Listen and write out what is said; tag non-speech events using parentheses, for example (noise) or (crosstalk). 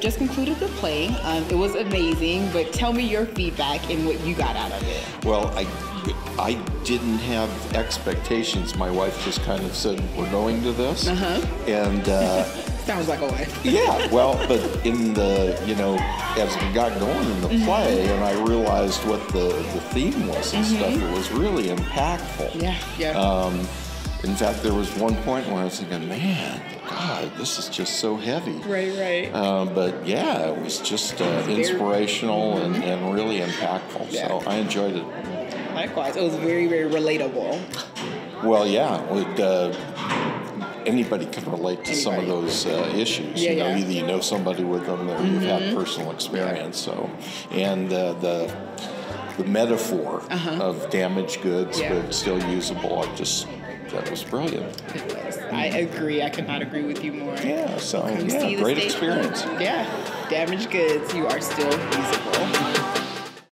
just concluded the play. Um, it was amazing, but tell me your feedback and what you got out of it. Well, I, I didn't have expectations. My wife just kind of said, "We're going to this," Uh-huh. and uh, (laughs) Sounds like a wife. yeah. Well, but in the you know, as we got going in the Mm-hmm. play, and I realized what the the theme was and stuff, it was really impactful. Yeah, yeah. Um, in fact, there was one point where I was thinking, "Man, God, this is just so heavy." right, right. Um, but yeah, it was just uh, inspirational and, and really impactful. Yeah. So I enjoyed it. Likewise, it was very, very relatable. Well, yeah, uh, anybody can relate to some of those uh, issues. Yeah, you know, yeah. Mm-hmm. either you know somebody with them or you've had personal experience. So, and uh, the the metaphor of damaged goods Uh-huh. But still usable, I just that was brilliant. It was. I agree. I cannot agree with you more. Yeah, so Come yeah, great experience. Yeah, damaged goods. You are still usable.